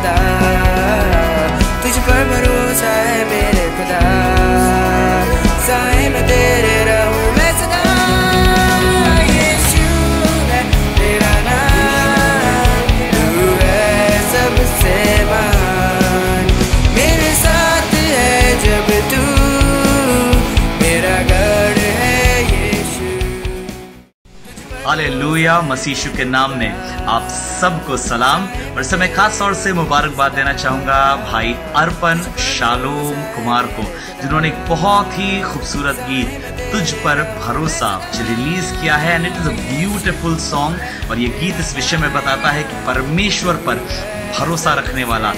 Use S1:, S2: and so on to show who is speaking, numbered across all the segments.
S1: खुदा तुझ पर भरोसा है मेरा हालेलुया मसीशु के नाम में आप सबको सलाम। और समय खास तौर से मुबारकबाद देना चाहूँगा भाई अर्पण शालोम कुमार को, जिन्होंने एक बहुत ही खूबसूरत गीत, तुझ पर भरोसा रिलीज़ किया है and it is a beautiful song और ये गीत इस विषय में बताता है कि परमेश्वर पर भरोसा रखने वाला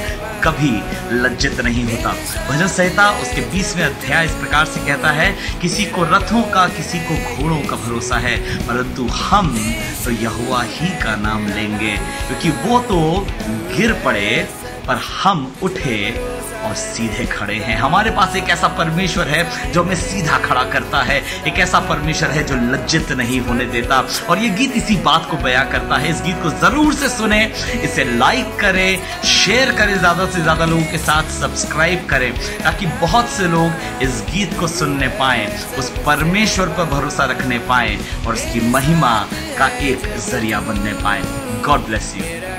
S1: कभी लज्जित नहीं होता। भजन संहिता उसके बीसवें अध्याय इस प्रकार से कहता है, किसी को रथों का, किसी को घोड़ों का भरोसा है, परंतु हम तो यहुआ ही का नाम लेंगे, क्योंकि वो तो गिर पड़े, पर हम उठे और सीधे खड़े हैं। हमारे पास एक ऐसा परमेश्वर है जो हमें सीधा खड़ा करता है। एक ऐसा परमेश्वर है जो लज्जित नहीं होने देता। और ये गीत इसी बात को बयां करता है। इस गीत को ज़रूर से सुने, इसे लाइक करें शेयर करें, ज़्यादा से ज़्यादा लोगों के साथ सब्सक्राइब करें, ताकि बहुत से लोग इस गीत को सुनने पाए, उस परमेश्वर पर भरोसा रखने पाए और उसकी महिमा का एक ज़रिया बनने पाए। God bless you